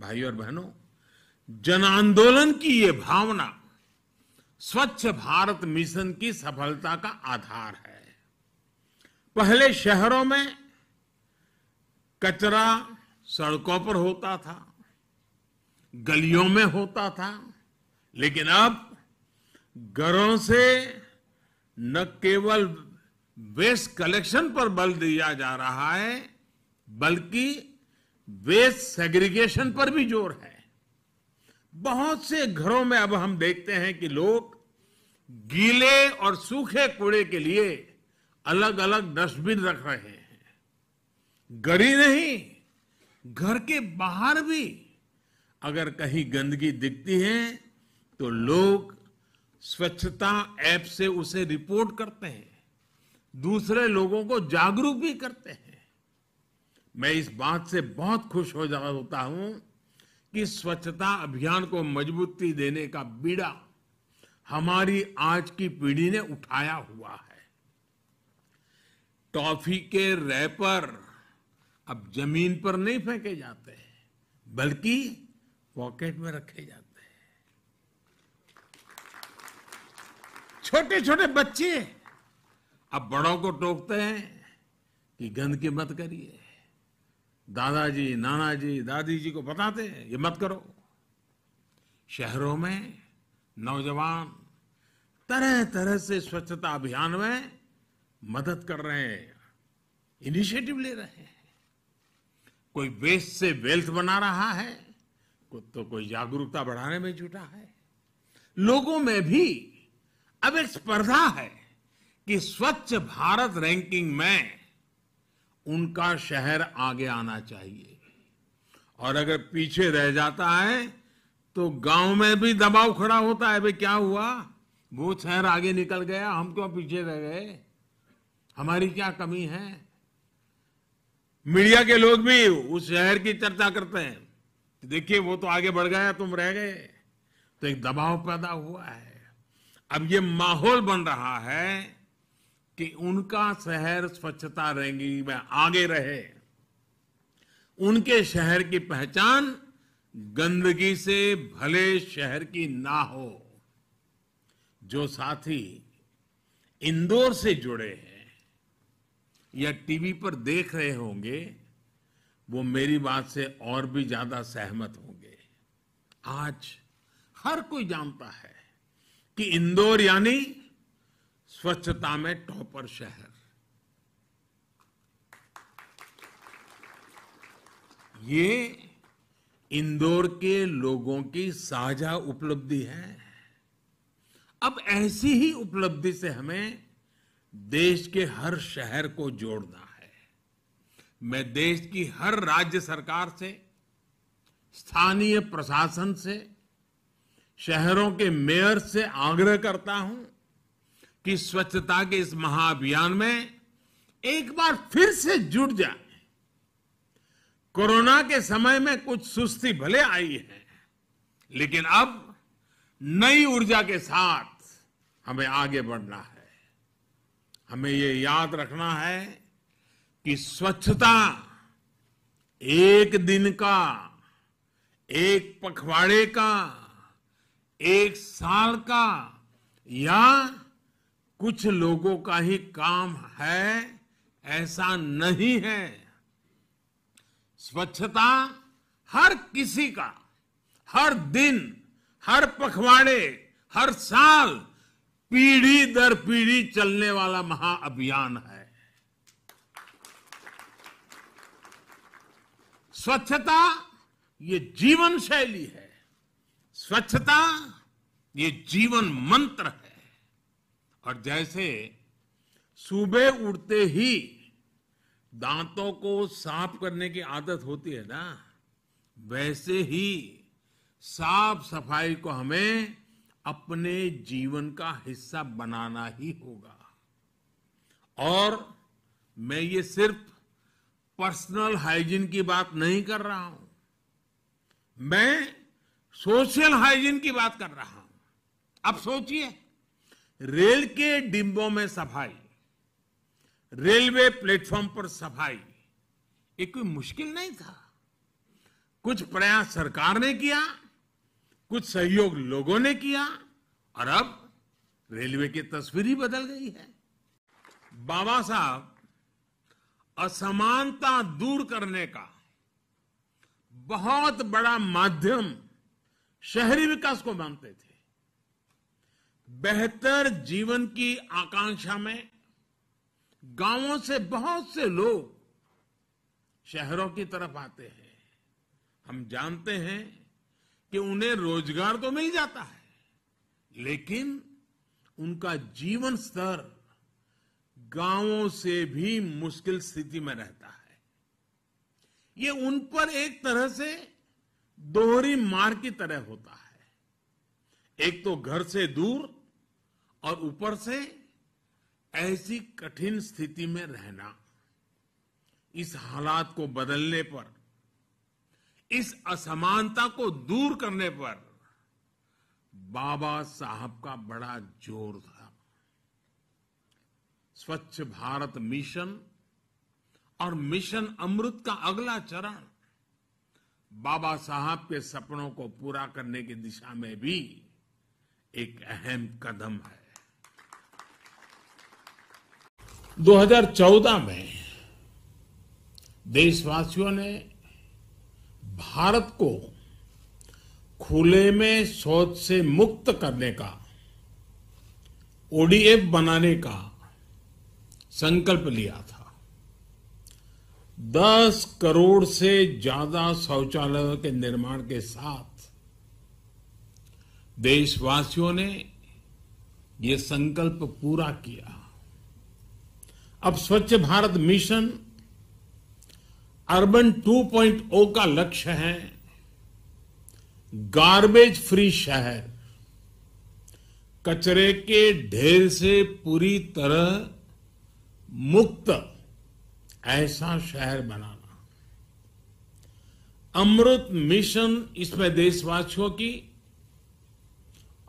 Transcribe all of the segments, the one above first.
भाई और बहनों जन आंदोलन की ये भावना स्वच्छ भारत मिशन की सफलता का आधार है। पहले शहरों में कचरा सड़कों पर होता था, गलियों में होता था, लेकिन अब घरों से न केवल वेस्ट कलेक्शन पर बल दिया जा रहा है, बल्कि वेस्ट सेग्रीगेशन पर भी ज़ोर है। बहुत से घरों में अब हम देखते हैं कि लोग गीले और सूखे कूड़े के लिए अलग अलग डस्टबिन रख रहे हैं। गड़ी नहीं, घर के बाहर भी। अगर कहीं गंदगी दिखती है तो लोग स्वच्छता ऐप से उसे रिपोर्ट करते हैं। दूसरे लोगों को जागरूक भी करते हैं। मैं इस बात से बहुत खुश हो जा होता हूँ कि स्वच्छता अभियान को मजबूती देने का बीड़ा हमारी आज की पीढ़ी ने उठाया हुआ है। टॉफी के रैपर अब ज़मीन पर नहीं फेंके जाते हैं बल्कि पॉकेट में रखे जाते हैं। छोटे छोटे बच्चे अब बड़ों को टोकते हैं कि गंदगी मत करिए। दादाजी नाना जी दादी जी को बताते हैं, ये मत करो। शहरों में नौजवान तरह तरह से स्वच्छता अभियान में मदद कर रहे हैं, इनिशिएटिव ले रहे हैं। कोई वेस्ट से वेल्थ बना रहा है तो कोई जागरूकता बढ़ाने में जुटा है। लोगों में भी अब एक स्पर्धा है कि स्वच्छ भारत रैंकिंग में उनका शहर आगे आना चाहिए। और अगर पीछे रह जाता है तो गाँव में भी दबाव खड़ा होता है, भाई क्या हुआ? वो शहर आगे निकल गया, हम क्यों पीछे रह गए? हमारी क्या कमी है? मीडिया के लोग भी उस शहर की चर्चा करते हैं। देखिए, वो तो आगे बढ़ गया, तुम रह गए। तो एक दबाव पैदा हुआ है। अब ये माहौल बन रहा है कि उनका शहर स्वच्छता रैंकिंग में आगे रहे। उनके शहर की पहचान गंदगी से भले शहर की ना हो। जो साथी इंदौर से जुड़े हैं या टीवी पर देख रहे होंगे, वो मेरी बात से और भी ज़्यादा सहमत होंगे। आज हर कोई जानता है कि इंदौर यानी स्वच्छता में टॉपर शहर। ये इंदौर के लोगों की साझा उपलब्धि है। अब ऐसी ही उपलब्धि से हमें देश के हर शहर को जोड़ना है। मैं देश की हर राज्य सरकार से, स्थानीय प्रशासन से, शहरों के मेयर से आग्रह करता हूँ कि स्वच्छता के इस महाअभियान में एक बार फिर से जुट जाए। कोरोना के समय में कुछ सुस्ती भले आई है, लेकिन अब नई ऊर्जा के साथ हमें आगे बढ़ना है। हमें ये याद रखना है कि स्वच्छता एक दिन का, एक पखवाड़े का, एक साल का या कुछ लोगों का ही काम है, ऐसा नहीं है। स्वच्छता हर किसी का, हर दिन, हर पखवाड़े, हर साल, पीढ़ी दर पीढ़ी चलने वाला महाअभियान है। स्वच्छता ये जीवन शैली है। स्वच्छता ये जीवन मंत्र है और जैसे सुबह उठते ही दांतों को साफ़ करने की आदत होती है ना, वैसे ही साफ़ सफ़ाई को हमें अपने जीवन का हिस्सा बनाना ही होगा। और मैं ये सिर्फ़ पर्सनल हाइजीन की बात नहीं कर रहा हूँ, मैं सोशल हाइजीन की बात कर रहा हूँ। आप सोचिए। रेल के डिब्बों में सफ़ाई, रेलवे प्लेटफॉर्म पर सफ़ाई, ये कोई मुश्किल नहीं था। कुछ प्रयास सरकार ने किया, कुछ सहयोग लोगों ने किया, और अब रेलवे की तस्वीर ही बदल गई है। बाबा साहब, असमानता दूर करने का बहुत बड़ा माध्यम शहरी विकास को मानते थे। बेहतर जीवन की आकांक्षा में गाँवों से बहुत से लोग शहरों की तरफ़ आते हैं। हम जानते हैं कि उन्हें रोज़गार तो मिल जाता है, लेकिन उनका जीवन स्तर गाँवों से भी मुश्किल स्थिति में रहता है। ये उन पर एक तरह से दोहरी मार की तरह होता है। एक तो घर से दूर और ऊपर से ऐसी कठिन स्थिति में रहना, इस हालात को बदलने पर, इस असमानता को दूर करने पर बाबा साहब का बड़ा ज़ोर था। स्वच्छ भारत मिशन और मिशन अमृत का अगला चरण बाबा साहब के सपनों को पूरा करने की दिशा में भी एक अहम कदम है। 2014 में देशवासियों ने भारत को खुले में शौच से मुक्त करने का, ओडीएफ बनाने का संकल्प लिया था। दस करोड़ से ज़्यादा शौचालयों के निर्माण के साथ देशवासियों ने ये संकल्प पूरा किया। अब स्वच्छ भारत मिशन अर्बन 2.0 का लक्ष्य है। गार्बेज फ्री शहर। कचरे के ढेर से पूरी तरह मुक्त ऐसा शहर बनाना। अमृत मिशन इसमें देशवासियों की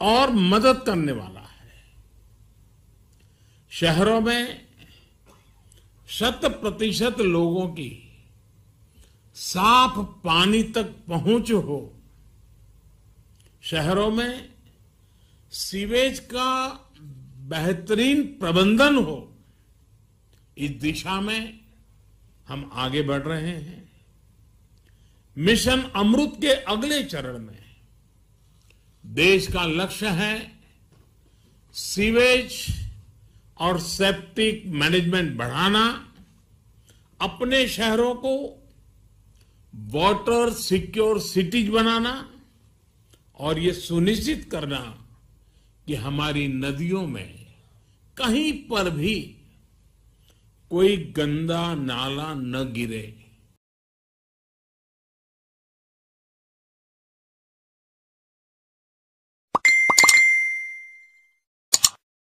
और मदद करने वाला है। शहरों में शत प्रतिशत लोगों की साफ़ पानी तक पहुँच हो, शहरों में सीवेज का बेहतरीन प्रबंधन हो, इस दिशा में हम आगे बढ़ रहे हैं। मिशन अमृत के अगले चरण में देश का लक्ष्य है सीवेज और सेप्टिक मैनेजमेंट बढ़ाना, अपने शहरों को वाटर सिक्योर सिटीज़ बनाना और ये सुनिश्चित करना कि हमारी नदियों में कहीं पर भी कोई गंदा नाला न गिरे।